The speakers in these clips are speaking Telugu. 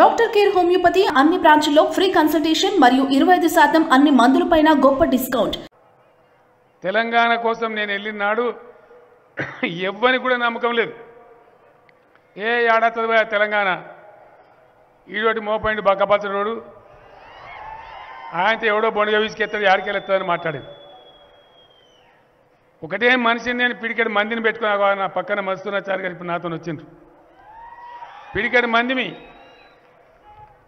డాక్టర్ కేర్ హోమియోపతి అన్ని బ్రాంచ్ల్లో ఫ్రీ కన్సల్టేషన్ మరియు ఇరవై ఐదు శాతం అన్ని మందులపైన గొప్ప డిస్కౌంట్. తెలంగాణ కోసం నేను వెళ్ళిన నాడు ఎవ్వని కూడా నమ్మకం లేదు. ఏ ఏడాది తెలంగాణ. ఈడోటి మోపండి బక్కపచ్చడోడు ఆయనతో ఎవడో బొండుగా విసికెత్తాడు యాడికెళ్ళెత్తాడని మాట్లాడేది. ఒకటే మనిషిని నేను పిడికెడు మందిని పెట్టుకున్నా నా పక్కన మస్తున్నాచారి గారు ఇప్పుడు నాతో వచ్చిండ్రు. పిడికెడు మందిమి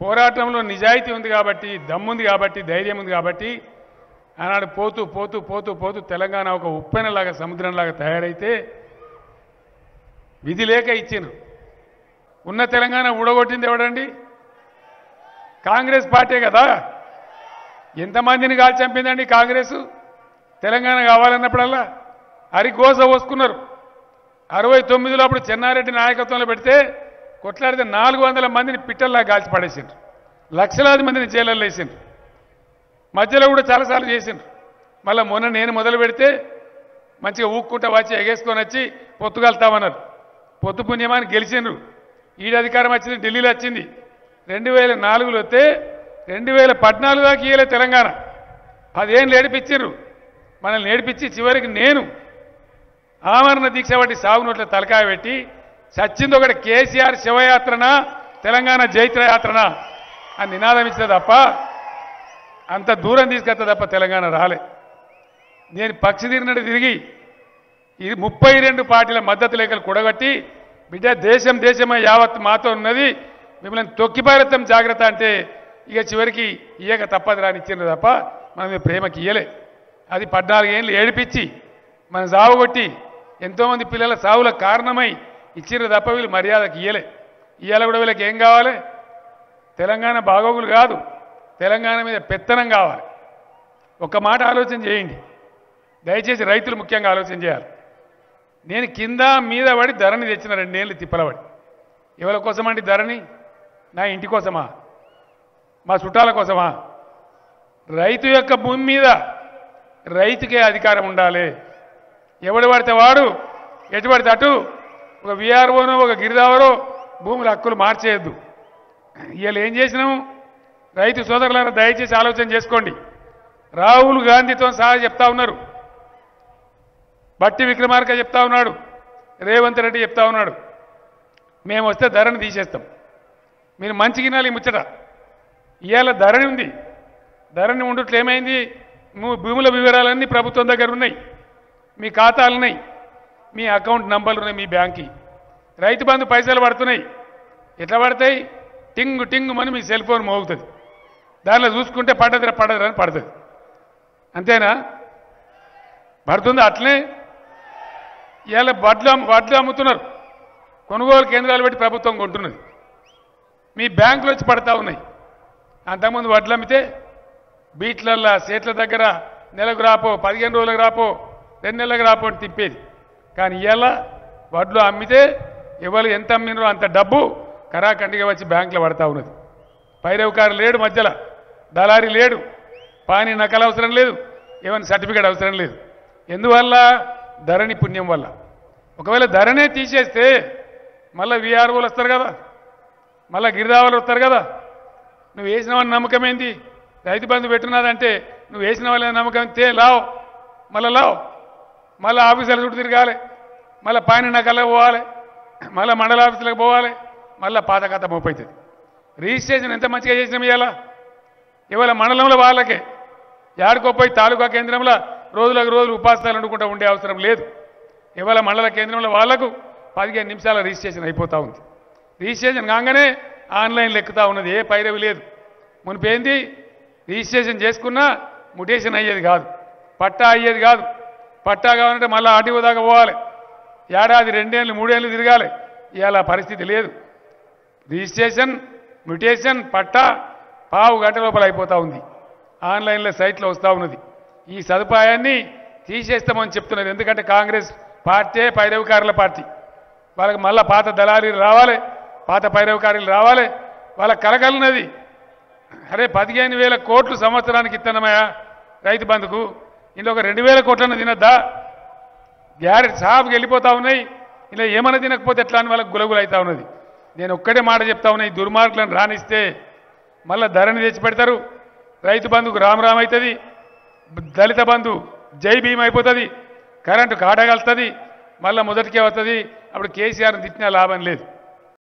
పోరాటంలో నిజాయితీ ఉంది కాబట్టి దమ్ముంది కాబట్టి ధైర్యం ఉంది కాబట్టి ఆనాడు పోతూ పోతూ పోతూ పోతూ తెలంగాణ ఒక ఉప్పెనలాగా సముద్రంలాగా తయారైతే విధి లేక ఇచ్చిండ్రు ఉన్న తెలంగాణ ఊడగొట్టింది ఎవడండి? కాంగ్రెస్ పార్టీ కదా. ఎంతమందిని గాలి చంపిందండి కాంగ్రెస్? తెలంగాణ కావాలన్నప్పుడల్లా అరిగోస పోసుకున్నారు. అరవై తొమ్మిదిలో అప్పుడు చెన్నారెడ్డి నాయకత్వంలో పెడితే కొట్లాడితే నాలుగు వందల మందిని పిట్టల్లా కాల్చి పడేసిండ్రు. లక్షలాది మందిని జైళ్ళల్లో వేసిండ్రు. మధ్యలో కూడా చాలాసార్లు చేసిండ్రు. మళ్ళీ మొన్న నేను మొదలు పెడితే మంచిగా ఊక్కుంటా వచ్చి ఎగేసుకొని వచ్చి పొత్తుగలుతామన్నారు పొత్తు పుణ్యమాని గెలిచిండ్రు. ఈడ అధికారం వచ్చింది ఢిల్లీలో వచ్చింది. రెండు వేల నాలుగులో వస్తే రెండు వేల పద్నాలుగు దాకా ఇయ్యలే తెలంగాణ. పదేళ్ళు నేర్పించారు మనల్ని నేర్పించి చివరికి నేను ఆమరణ దీక్ష బట్టి సాగు నోట్ల తలకాయ పెట్టి సచ్చింది ఒకటి కేసీఆర్ శివయాత్రన తెలంగాణ జైత్రయాత్రన అని నినాదం ఇచ్చే తప్ప అంత దూరం తీసుకెళ్తే తప్ప తెలంగాణ రాలే. నేను పక్షి తిరిగినట్టు తిరిగి ఇది ముప్పై రెండు పార్టీల మద్దతు లేఖలు కూడగట్టి బిడ్డ దేశం దేశమే యావత్ మాతో ఉన్నది మిమ్మల్ని తొక్కిపారెత్తం జాగ్రత్త అంటే ఇక చివరికి ఇయ్యక తప్పదు రానిచ్చిండ్రు తప్ప మనం ప్రేమకి ఇయ్యలే. అది పద్నాలుగేళ్ళు ఏడిపించి మన సావుగొట్టి ఎంతోమంది పిల్లల సావులకు కారణమై ఇచ్చిర్రు తప్ప వీళ్ళు మర్యాదకి ఇయ్యలే. ఇయ్యాల కూడా వీళ్ళకి ఏం కావాలి? తెలంగాణ బాగోగులు కాదు. తెలంగాణ మీద పెత్తనం కావాలి. ఒక మాట ఆలోచన చేయండి. దయచేసి రైతులు ముఖ్యంగా ఆలోచన చేయాలి. నేను కింద మీద పడి ధరని తెచ్చిన రెండేళ్ళు తిప్పలబడి ఎవరి కోసమండి ధరని నా ఇంటి కోసమా? మా చుట్టాల కోసమా? రైతు యొక్క భూమి మీద రైతుకే అధికారం ఉండాలి. ఎవడు పడితే వాడు ఎటు పడితే అటు ఒక విఆర్ఓను ఒక గిరిదావరో భూముల హక్కులు మార్చేయద్దు. ఇవాళ ఏం చేసినాము? రైతు సోదరులారా దయచేసి ఆలోచన చేసుకోండి. రాహుల్ గాంధీతో సహా చెప్తా ఉన్నారు. బట్టి విక్రమార్క చెప్తా ఉన్నాడు. రేవంత్ రెడ్డి చెప్తా ఉన్నాడు. మేము వస్తే ధరని తీసేస్తాం. మీరు మంచి గినాలి ముచ్చట. ఇవాళ ధరణి ఉంది. ధరణి ఉండట్లు ఏమైంది? నువ్వు భూముల వివరాలన్నీ ప్రభుత్వం దగ్గర ఉన్నాయి. మీ ఖాతాలు ఉన్నాయి మీ అకౌంట్ నంబర్లు ఉన్నాయి మీ బ్యాంక్కి. రైతు బంధు పైసలు పడుతున్నాయి. ఎట్లా పడతాయి? టింగ్ టింగ్ అని మీ సెల్ ఫోన్ మోగుతుంది. దానిలో చూసుకుంటే పడదురా పడదురా అని పడుతుంది. అంతేనా? పడుతుంది? అట్లనే? ఇలా వడ్లు అమ్ము- వడ్లు అమ్ముతున్నారు. కొనుగోలు కేంద్రాలు పెట్టి ప్రభుత్వం కొంటున్నది. మీ బ్యాంకులు వచ్చి పడతా ఉన్నాయి. అంతకుముందు వడ్లు అమ్మితే బీట్లల్లా సీట్ల దగ్గర నెలకు రాపో పదిహేను రోజులకు రాపో రెండు నెలలకు రాపో అని తిప్పేది. కానీ ఇవాళ వడ్లు అమ్మితే ఇవాళ ఎంత అమ్మినో అంత డబ్బు కరాఖండిగా వచ్చి బ్యాంకులో పడతా ఉన్నది. పైరవకారు లేడు మధ్యలో దళారి లేడు పానీ నకలు అవసరం లేదు ఏమైనా సర్టిఫికేట్ అవసరం లేదు. ఎందువల్ల? ధరణి పుణ్యం వల్ల. ఒకవేళ ధరనే తీసేస్తే మళ్ళీ విఆర్ఓలు వస్తారు కదా మళ్ళీ గిరిదావాలు వస్తారు కదా. నువ్వు వేసిన వాళ్ళ నమ్మకం ఏంది? రైతు బంధు పెట్టున్నదంటే నువ్వు వేసిన వాళ్ళ నమ్మకం తే లావు మళ్ళీ లావు. మళ్ళీ ఆఫీసుల చుట్టూ తిరగాలి. మళ్ళీ పైన నకల్లో పోవాలి. మళ్ళీ మండల ఆఫీసులకు పోవాలి. మళ్ళీ పాత కథ మోపైతుంది. రిజిస్ట్రేషన్ ఎంత మంచిగా చేసినాం ఇవాళ? ఇవాళ మండలంలో వాళ్ళకే. యాడికోపోయి తాలూకా కేంద్రంలో రోజులకు రోజులు ఉపాసాలు అనుకుంటూ ఉండే అవసరం లేదు. ఇవాళ మండల కేంద్రంలో వాళ్ళకు పదిహేను నిమిషాల రిజిస్ట్రేషన్ అయిపోతూ ఉంది. రిజిస్ట్రేషన్ కాగానే ఆన్లైన్లో ఎక్కుతూ ఉన్నది. ఏ పైరవి లేదు. మునిపేంది? రిజిస్ట్రేషన్ చేసుకున్నా ముటేషన్ అయ్యేది కాదు. పట్టా అయ్యేది కాదు. పట్టా కావాలంటే మళ్ళీ ఆర్టీఓ దాకా పోవాలి. ఏడాది రెండేళ్ళు మూడేళ్ళు తిరగాలి. ఇవాళ పరిస్థితి లేదు. రిజిస్ట్రేషన్ మ్యుటేషన్ పట్టా పావు గంట లోపల అయిపోతూ ఉంది. ఆన్లైన్లో సైట్లో వస్తూ ఉన్నది. ఈ సదుపాయాన్ని తీసేస్తామని చెప్తున్నది ఎందుకంటే కాంగ్రెస్ పార్టీ పైరవికారుల పార్టీ. వాళ్ళకి మళ్ళా పాత దళారీలు రావాలి పాత పైరవికారులు రావాలి. వాళ్ళ కలగలినది అరే పదిహేను వేల కోట్లు సంవత్సరానికి ఇస్తున్నామయ్యా రైతు బంధుకు. ఇందులో ఒక రెండు వేల కోట్లను తినద్దా? గ్యారెట్ సాఫ్కి వెళ్ళిపోతా ఉన్నాయి. ఇలా ఏమైనా తినకపోతే ఎట్లా అని వాళ్ళకి గులగులు అవుతా ఉన్నది. నేను ఒక్కటే మాట చెప్తా ఉన్నా ఈ దుర్మార్గులను రానిస్తే మళ్ళీ ధరని తెచ్చి పెడతారు. రైతు బంధుకు రామ్ రామ్ అవుతుంది దళిత బంధు జై భీమ్ అయిపోతుంది కరెంటు కాడగలుతుంది మళ్ళీ మొదటికే వస్తుంది. అప్పుడు కేసీఆర్ని తిట్టినా లాభం లేదు.